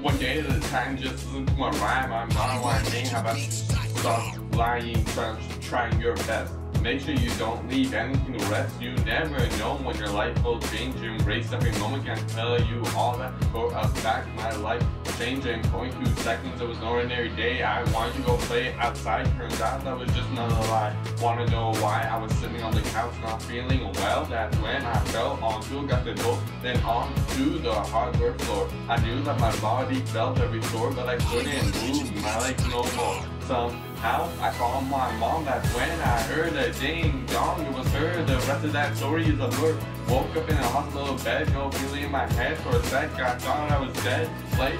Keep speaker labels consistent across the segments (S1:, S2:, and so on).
S1: One day at a time, just listen to my rhyme. I'm not a whining. How about stop lying, trying your best? Make sure you don't leave anything to rest. You never know when your life will change. Embrace every moment. Can't tell you all that. For a fact, my life changed in 0.2 seconds. It was an ordinary day. I wanted to go play outside. Turns out that was just another lie. Wanna know why I was sitting on the couch not feeling well? That's when I fell onto got the door, then onto the hardware floor. I knew that my body felt every sore, but I couldn't move my legs no more. Somehow I called my mom. That's when I heard a ding dong. It was her. The rest of that story is a blur. Woke up in a hospital bed, no feeling in my head for a sec. I thought I was dead.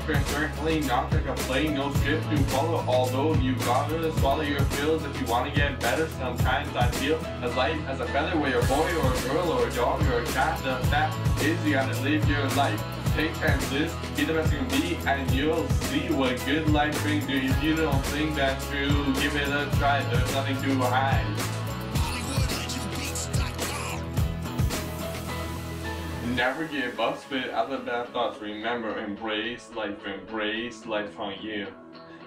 S1: Been certainly not like a play, no script to follow. Although you gotta swallow your pills if you wanna get better. Sometimes I feel as light as a feather, you're a boy or a girl or a dog or a cat. The fact is you gotta live your life take chances, be the best you can be, and you'll see what good life brings you. If you don't think that's true, give it a try, there's nothing to hide. Never give up, spit out the bad thoughts. Remember, embrace life, embrace life on you.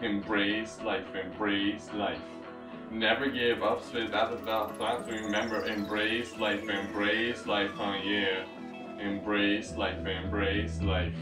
S1: Embrace life, embrace life. Never give up, spit out the bad thoughts. Remember, embrace life, embrace life on you. Embrace life, embrace life.